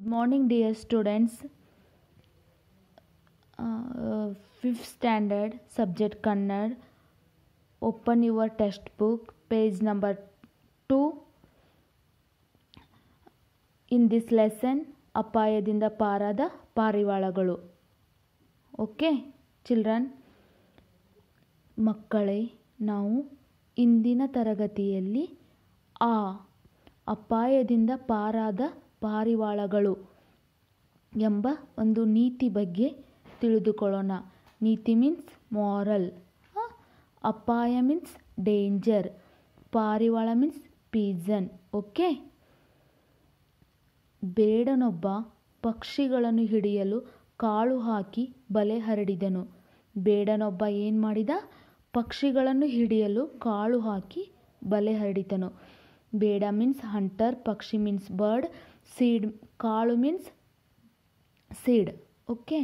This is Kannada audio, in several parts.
Good morning dear students fifth standard subject Kannada open your text book page number two in this lesson ಅಪಾಯದಿಂದ ಪಾರಾದ ಪಾರಿವಾಳಗಳು ಓಕೆ ಚಿಲ್ಡ್ರನ್ ಮಕ್ಕಳೇ ನಾವು ಇಂದಿನ ತರಗತಿಯಲ್ಲಿ ಆ ಅಪಾಯದಿಂದ ಪಾರಾದ ಪಾರಿವಾಳಗಳು ಎಂಬ ಒಂದು ನೀತಿ ಬಗ್ಗೆ ತಿಳಿದುಕೊಳ್ಳೋಣ. ನೀತಿ ಮೀನ್ಸ್ ಮಾರಲ್ ಅಪಾಯ ಮೀನ್ಸ್ ಡೇಂಜರ್, ಪಾರಿವಾಳ ಮೀನ್ಸ್ ಪೀಸನ್, ಓಕೆ? ಬೇಡನೊಬ್ಬ ಪಕ್ಷಿಗಳನ್ನು ಹಿಡಿಯಲು ಕಾಳು ಹಾಕಿ ಬಲೆ ಹರಡಿದನು. ಬೇಡನೊಬ್ಬ ಏನು ಮಾಡಿದ? ಪಕ್ಷಿಗಳನ್ನು ಹಿಡಿಯಲು ಕಾಳು ಹಾಕಿ ಬಲೆ ಹರಡಿದನು. ಬೇಡ ಮೀನ್ಸ್ ಹಂಟರ್, ಪಕ್ಷಿ ಮೀನ್ಸ್ ಬರ್ಡ್, ಸೀಡ್, ಕಾಳು ಮೀನ್ಸ್ ಸೀಡ್. ಓಕೆ?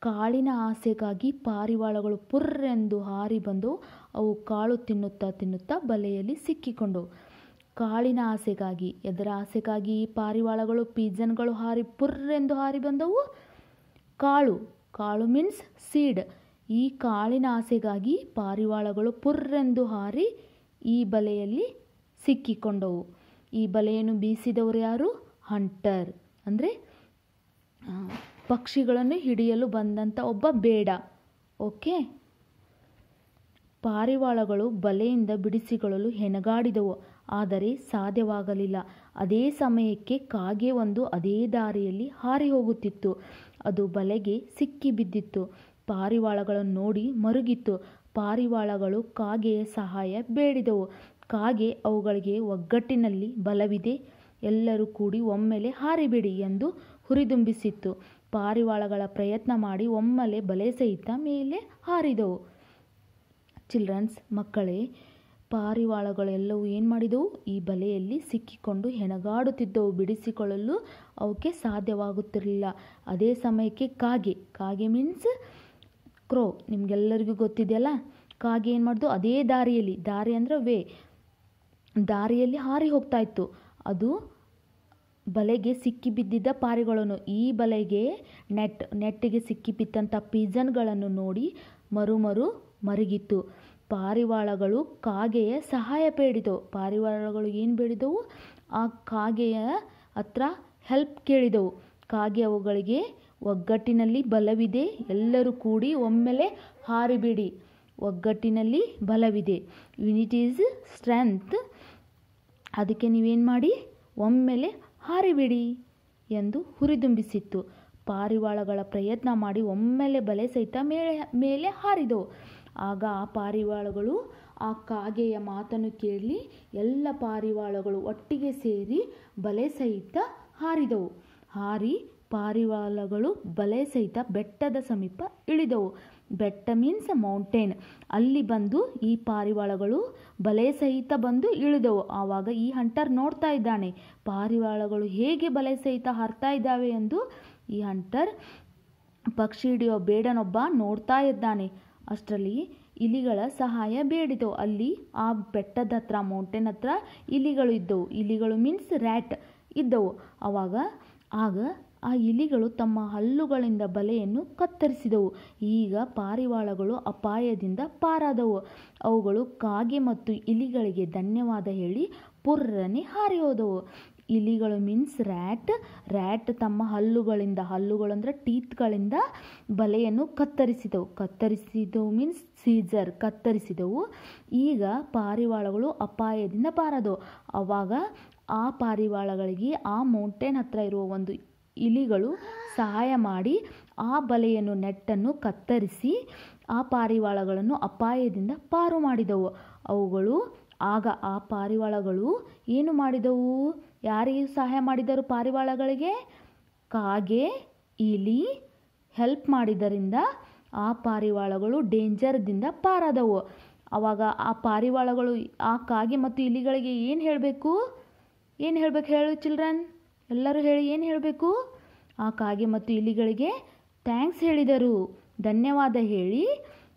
ಕಾಳಿನ ಆಸೆಗಾಗಿ ಪಾರಿವಾಳಗಳು ಪುರ್ರೆಂದು ಹಾರಿ ಬಂದು ಅವು ಕಾಳು ತಿನ್ನುತ್ತಾ ತಿನ್ನುತ್ತಾ ಬಲೆಯಲ್ಲಿ ಸಿಕ್ಕಿಕೊಂಡವು ಕಾಳಿನ ಆಸೆಗಾಗಿ, ಎದರ ಆಸೆಗಾಗಿ ಈ ಪಾರಿವಾಳಗಳು, ಪೀಜನ್ಗಳು ಹಾರಿ ಪುರ್ರೆಂದು ಹಾರಿ ಬಂದವು? ಕಾಳು. ಕಾಳು ಮೀನ್ಸ್ ಸೀಡ್. ಈ ಕಾಳಿನ ಆಸೆಗಾಗಿ ಪಾರಿವಾಳಗಳು ಪುರ್ರೆಂದು ಹಾರಿ ಈ ಬಲೆಯಲ್ಲಿ ಸಿಕ್ಕಿಕೊಂಡವು. ಈ ಬಲೆಯನ್ನು ಬೀಸಿದವರು ಯಾರು? ಹಂಟರ್. ಅಂದರೆ ಪಕ್ಷಿಗಳನ್ನು ಹಿಡಿಯಲು ಬಂದಂಥ ಒಬ್ಬ ಬೇಡ. ಓಕೆ? ಪಾರಿವಾಳಗಳು ಬಲೆಯಿಂದ ಬಿಡಿಸಿಕೊಳ್ಳಲು ಹೆಣಗಾಡಿದವು, ಆದರೆ ಸಾಧ್ಯವಾಗಲಿಲ್ಲ. ಅದೇ ಸಮಯಕ್ಕೆ ಕಾಗೆ ಒಂದು ಅದೇ ದಾರಿಯಲ್ಲಿ ಹಾರಿ ಹೋಗುತ್ತಿತ್ತು ಅದು ಬಲೆಗೆ ಸಿಕ್ಕಿ ಬಿದ್ದಿತ್ತು ಪಾರಿವಾಳಗಳನ್ನು ನೋಡಿ ಮರುಗಿತ್ತು. ಪಾರಿವಾಳಗಳು ಕಾಗೆಯ ಸಹಾಯ ಬೇಡಿದವು. ಕಾಗೆ ಅವುಗಳಿಗೆ ಒಗ್ಗಟ್ಟಿನಲ್ಲಿ ಬಲವಿದೆ. ಎಲ್ಲರೂ ಕೂಡಿ ಒಮ್ಮೆಲೆ ಹಾರಿಬಿಡಿ ಎಂದು ಹುರಿದುಂಬಿಸಿತ್ತು. ಪಾರಿವಾಳಗಳ ಪ್ರಯತ್ನ ಮಾಡಿ ಒಮ್ಮೆಲೆ ಬಲೆ ಸಹಿತ ಮೇಲೆ ಹಾರಿದವು. ಚಿಲ್ಡ್ರನ್ಸ್ ಮಕ್ಕಳೇ, ಪಾರಿವಾಳಗಳೆಲ್ಲವೂ ಏನು ಮಾಡಿದವು? ಈ ಬಲೆಯಲ್ಲಿ ಸಿಕ್ಕಿಕೊಂಡು ಹೆಣಗಾಡುತ್ತಿದ್ದವು. ಬಿಡಿಸಿಕೊಳ್ಳಲು ಅವಕ್ಕೆ ಸಾಧ್ಯವಾಗುತ್ತಿರಲಿಲ್ಲ. ಅದೇ ಸಮಯಕ್ಕೆ ಕಾಗೆ. ಕಾಗೆ ಮೀನ್ಸ್ ಕ್ರೋ. ನಿಮಗೆಲ್ಲರಿಗೂ ಗೊತ್ತಿದೆಯಲ್ಲ? ಕಾಗೆ ಏನು ಮಾಡ್ದು? ಅದೇ ದಾರಿಯಲ್ಲಿ. ದಾರಿ ಅಂದರೆ ವೇ. ದಾರಿಯಲ್ಲಿ ಹಾರಿ ಹೋಗ್ತಾ ಇತ್ತು. ಅದು ಬಲೆಗೆ ಸಿಕ್ಕಿ ಬಿದ್ದಿದ್ದ ಪಾರಿಗಳನ್ನು ಈ ಬಲೆಗೆ ನೆಟ್, ನೆಟ್ಟಿಗೆ ಸಿಕ್ಕಿ ಬಿದ್ದಂಥ ಪಿಜನ್ಗಳನ್ನು ನೋಡಿ ಮರು ಮರು ಮರುಗಿತ್ತು. ಪಾರಿವಾಳಗಳು ಕಾಗೆಯ ಸಹಾಯ ಬೇಡಿದವು ಪಾರಿವಾಳಗಳು ಏನು ಬೇಡಿದವು? ಆ ಕಾಗೆಯ ಹತ್ರ ಹೆಲ್ಪ್ ಕೇಳಿದವು. ಕಾಗೆ ಅವುಗಳಿಗೆ ಒಗ್ಗಟ್ಟಿನಲ್ಲಿ ಬಲವಿದೆ. ಎಲ್ಲರೂ ಕೂಡಿ ಒಮ್ಮೆಲೆ ಹಾರಿಬಿಡಿ. ಒಗ್ಗಟ್ಟಿನಲ್ಲಿ ಬಲವಿದೆ. ಯುನಿಟ್ ಈಸ್ ಸ್ಟ್ರೆಂತ್ ಅದಕ್ಕೆ ನೀವೇನು ಮಾಡಿ? ಒಮ್ಮೆಲೆ ಹಾರಿಬಿಡಿ ಎಂದು ಹುರಿದುಂಬಿಸಿತ್ತು. ಪಾರಿವಾಳಗಳ ಪ್ರಯತ್ನ ಮಾಡಿ ಒಮ್ಮೆಲೆ ಬಲೆ ಸಹಿತ ಮೇಲೆ ಮೇಲೆ ಹಾರಿದವು ಆಗ ಆ ಪಾರಿವಾಳಗಳು ಆ ಕಾಗೆಯ ಮಾತನ್ನು ಕೇಳಿ ಎಲ್ಲ ಪಾರಿವಾಳಗಳು ಒಟ್ಟಿಗೆ ಸೇರಿ ಬಲೆ ಸಹಿತ ಹಾರಿದವು. ಹಾರಿ ಪಾರಿವಾಳಗಳು ಬಲೆ ಸಹಿತ ಬೆಟ್ಟದ ಸಮೀಪ ಇಳಿದವು. ಬೆಟ್ಟ ಮೀನ್ಸ್ ಮೌಂಟೇನ್ ಅಲ್ಲಿ ಬಂದು ಈ ಪಾರಿವಾಳಗಳು ಬಲೆ ಸಹಿತ ಬಂದು ಇಳಿದವು. ಆವಾಗ ಈ ಹಂಟರ್ ನೋಡ್ತಾ ಇದ್ದಾನೆ, ಪಾರಿವಾಳಗಳು ಹೇಗೆ ಬಲೆ ಸಹಿತ ಹರ್ತಾ ಇದ್ದಾವೆ ಎಂದು ಈ ಹಂಟರ್ ಪಕ್ಷಿ ಹಿಡಿಯೋ ಬೇಡನೊಬ್ಬ ನೋಡ್ತಾ ಇದ್ದಾನೆ. ಅಷ್ಟರಲ್ಲಿ ಇಲಿಗಳ ಸಹಾಯ ಬೇಡಿದವು ಅಲ್ಲಿ ಆ ಬೆಟ್ಟದ ಹತ್ರ ಮೌಂಟೇನ್ ಹತ್ರ ಇಲಿಗಳು ಇದ್ದವು. ಇಲಿಗಳು ಮೀನ್ಸ್ ರ್ಯಾಟ್ ಇದ್ದವು. ಆವಾಗ ಆಗ ಆ ಇಲಿಗಳು ತಮ್ಮ ಹಲ್ಲುಗಳಿಂದ ಬಲೆಯನ್ನು ಕತ್ತರಿಸಿದವು. ಈಗ ಪಾರಿವಾಳಗಳು ಅಪಾಯದಿಂದ ಪಾರಾದವು. ಅವುಗಳು ಕಾಗೆ ಮತ್ತು ಇಲಿಗಳಿಗೆ ಧನ್ಯವಾದ ಹೇಳಿ ಪುರ್ರನೆ ಹಾರಿ ಹೋದವು ಇಲಿಗಳು ಮೀನ್ಸ್ ರ್ಯಾಟ್. ರ್ಯಾಟ್ ತಮ್ಮ ಹಲ್ಲುಗಳಿಂದ, ಹಲ್ಲುಗಳು ಅಂದರೆ ಟೀತ್ಗಳಿಂದ ಬಲೆಯನ್ನು ಕತ್ತರಿಸಿದವು. ಕತ್ತರಿಸಿದವು ಮೀನ್ಸ್ ಸೀಜರ್, ಕತ್ತರಿಸಿದವು. ಈಗ ಪಾರಿವಾಳಗಳು ಅಪಾಯದಿಂದ ಪಾರದವು. ಆವಾಗ ಆ ಪಾರಿವಾಳಗಳಿಗೆ ಆ ಮೌಂಟೇನ್ ಹತ್ರ ಇರುವ ಒಂದು ಇಲಿಗಳು ಸಹಾಯ ಮಾಡಿ ಆ ಬಲೆಯನ್ನು, ನೆಟ್ಟನ್ನು ಕತ್ತರಿಸಿ ಆ ಪಾರಿವಾಳಗಳನ್ನು ಅಪಾಯದಿಂದ ಪಾರು ಮಾಡಿದವು. ಅವುಗಳು ಆಗ ಆ ಪಾರಿವಾಳಗಳು ಏನು ಮಾಡಿದವು? ಯಾರಿಗೆ ಸಹಾಯ ಮಾಡಿದರು ಪಾರಿವಾಳಗಳಿಗೆ? ಕಾಗೆ, ಇಲಿ ಹೆಲ್ಪ್ ಮಾಡಿದ್ದರಿಂದ ಆ ಪಾರಿವಾಳಗಳು ಡೇಂಜರ್ದಿಂದ ಪಾರಾದವು. ಆವಾಗ ಆ ಪಾರಿವಾಳಗಳು ಆ ಕಾಗೆ ಮತ್ತು ಇಲಿಗಳಿಗೆ ಏನು ಹೇಳಬೇಕು? ಏನು ಹೇಳಬೇಕು ಹೇಳು ಚಿಲ್ಡ್ರನ್? ಎಲ್ಲರೂ ಹೇಳಿ ಏನು ಹೇಳಬೇಕು? ಆ ಕಾಗೆ ಮತ್ತು ಇಲಿಗಳಿಗೆ ಥ್ಯಾಂಕ್ಸ್ ಹೇಳಿದರು. ಧನ್ಯವಾದ ಹೇಳಿ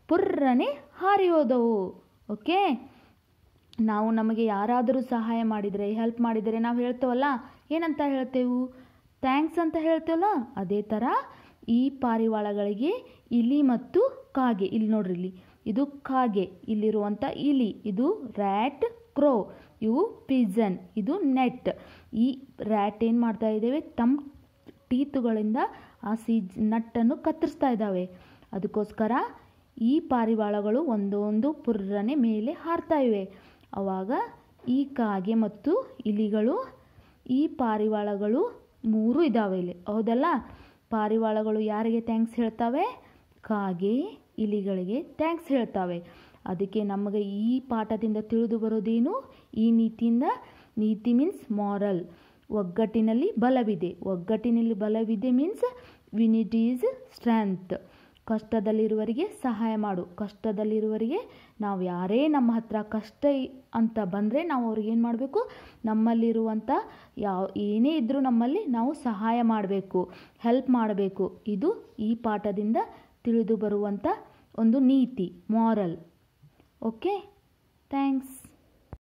ಪುರ್ರನೆ ಹಾರಿ ಹೋದವು ಓಕೆ ನಾವು ನಮಗೆ ಯಾರಾದರೂ ಸಹಾಯ ಮಾಡಿದರೆ ಹೆಲ್ಪ್ ಮಾಡಿದರೆ ನಾವು ಹೇಳ್ತೇವಲ್ಲ? ಏನಂತ ಹೇಳ್ತೇವೆ? ಥ್ಯಾಂಕ್ಸ್ ಅಂತ ಹೇಳ್ತೇವಲ್ಲ? ಅದೇ ಥರ ಈ ಪಾರಿವಾಳಗಳಿಗೆ ಇಲಿ ಮತ್ತು ಕಾಗೆ. ಇಲ್ಲಿ ನೋಡ್ರಿ ಇಲ್ಲಿ. ಇದು ಕಾಗೆ ಇಲ್ಲಿರುವಂಥ ಇಲಿ. ಇದು ರ್ಯಾಟ್ ಕ್ರೋ ಇವು ಪಿಜನ್. ಇದು ನೆಟ್. ಈ ರ್ಯಾಟ್ ಏನು ಮಾಡ್ತಾ ಇದ್ದೇವೆ ತಮ್ಮ ಟೀತುಗಳಿಂದ ಆ ಸೀಜ್ ನಟ್ಟನ್ನು ಕತ್ತರಿಸ್ತಾ ಇದ್ದಾವೆ ಅದಕ್ಕೋಸ್ಕರ ಈ ಪಾರಿವಾಳಗಳು ಒಂದೊಂದು ಪುರ್ರನೆ ಮೇಲೆ ಹಾರ್ತಾ ಇವೆ. ಆವಾಗ ಈ ಕಾಗೆ ಮತ್ತು ಇಲಿಗಳು, ಈ ಪಾರಿವಾಳಗಳು ಮೂರು ಇದ್ದಾವೆ ಇಲ್ಲಿ. ಹೌದಲ್ಲ? ಪಾರಿವಾಳಗಳು ಯಾರಿಗೆ ಥ್ಯಾಂಕ್ಸ್ ಹೇಳ್ತಾವೆ? ಕಾಗೆ, ಇಲಿಗಳಿಗೆ ಥ್ಯಾಂಕ್ಸ್ ಹೇಳ್ತವೆ. ಅದಕ್ಕೆ ನಮಗೆ ಈ ಪಾಠದಿಂದ ತಿಳಿದು ಬರೋದೇನು? ಈ ನೀತಿಯಿಂದ, ನೀತಿ ಮೀನ್ಸ್ ಮಾರಲ್ ಒಗ್ಗಟ್ಟಿನಲ್ಲಿ ಬಲವಿದೆ. ಒಗ್ಗಟ್ಟಿನಲ್ಲಿ ಬಲವಿದೆ ಮೀನ್ಸ್ ವಿನಿಟ್ ಈಸ್ ಸ್ಟ್ರೆಂತ್ ಕಷ್ಟದಲ್ಲಿರುವವರಿಗೆ ಸಹಾಯ ಮಾಡು. ಕಷ್ಟದಲ್ಲಿರುವವರಿಗೆ ನಾವು ಯಾರೇ ನಮ್ಮ ಹತ್ರ ಕಷ್ಟ ಅಂತ ಬಂದರೆ ನಾವು ಅವ್ರಿಗೆ ಏನು ಮಾಡಬೇಕು? ನಮ್ಮಲ್ಲಿರುವಂಥ ಯಾವ, ಏನೇ ಇದ್ದರೂ ನಮ್ಮಲ್ಲಿ ನಾವು ಸಹಾಯ ಮಾಡಬೇಕು ಹೆಲ್ಪ್ ಮಾಡಬೇಕು. ಇದು ಈ ಪಾಠದಿಂದ ತಿಳಿದು ಬರುವಂಥ ಒಂದು ನೀತಿ ಮಾರಲ್ ಓಕೆ ಥ್ಯಾಂಕ್ಸ್